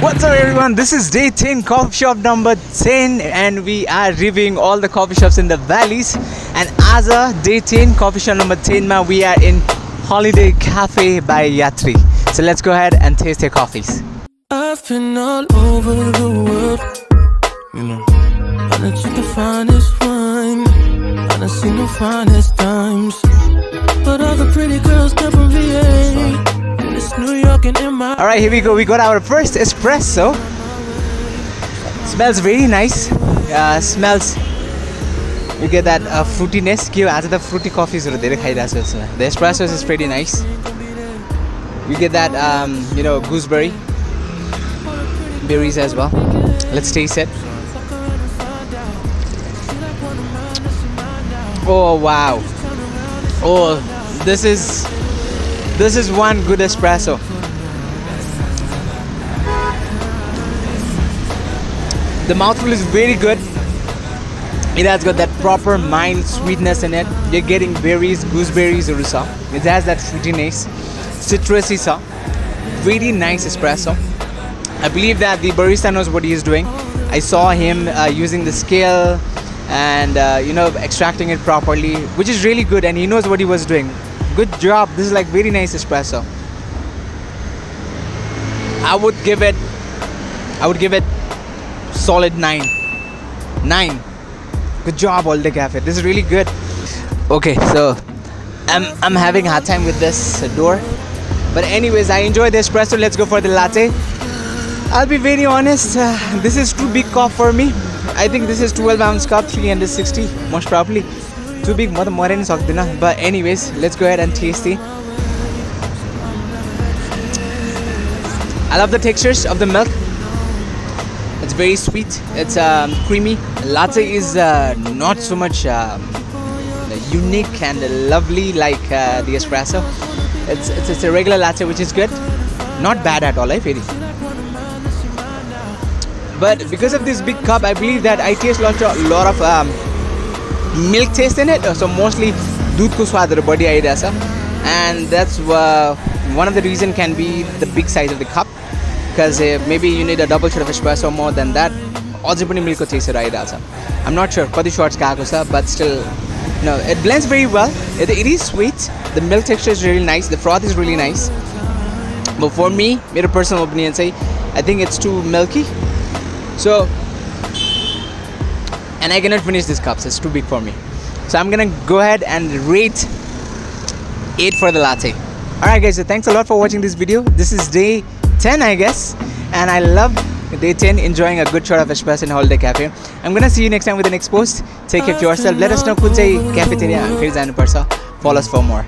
What's up everyone? This is day 10 coffee shop number 10 and we are reviewing all the coffee shops in the valleys and as a day 10 coffee shop number 10 ma we are in Holiday Cafe by Yatri. So let's go ahead and taste their coffees. I've been all over the world, you know. I took the finest wine, I done seen the finest times. But all the pretty girls all right, here we go. We got our first espresso. Smells really nice. Uh, smells. You get that uh, fruitiness. Give as the fruity coffees The espresso is pretty nice. You get that, um, you know, gooseberry berries as well. Let's taste it. Oh wow! Oh, this is this is one good espresso. The mouthful is very good. It has got that proper mild sweetness in it. You're getting berries, gooseberries, or so. It has that fruitiness, citrusy so. Very nice espresso. I believe that the barista knows what he is doing. I saw him uh, using the scale and uh, you know extracting it properly, which is really good, and he knows what he was doing. Good job. This is like very nice espresso. I would give it. I would give it solid nine. Nine. Good job, all the cafe. This is really good. Okay, so I'm I'm having a hard time with this door, but anyways, I enjoy the espresso. Let's go for the latte. I'll be very honest, uh, this is too big cup for me. I think this is 12 ounce cup, 360 most probably too big mother moreni sakdina but anyways let's go ahead and taste it I love the textures of the milk. It's very sweet. It's um, creamy. Latte is uh, not so much um, unique and lovely like uh, the espresso. It's, it's, it's a regular latte which is good. Not bad at all I feel. But because of this big cup I believe that I taste lot of, lot of um, milk taste नै so mostly दुधको स्वादहरू बढी आइरहेछ and that's one of the reason can be the big size of the खप because maybe you need the double shot of espresso more than that अझै पनि मिल्कको टेस्टहरू आइरहेछ आइम नट स्योर कति सर्ट्सको आएको छ but still no it blends very well it it is sweet the milk texture is really nice the froth is really nice but for me मेरो पर्सनल ओपिनियन चाहिँ I think it's too milky so and I cannot finish these cups it's too big for me so I'm gonna go ahead and rate 8 for the latte alright guys so thanks a lot for watching this video this is day 10 I guess and I love day 10 enjoying a good shot of espresso in Holiday Cafe I'm gonna see you next time with the next post take care of yourself let us know कुन चाहिँ cafeteria हामी फेरि जानुपर्छ follow us for more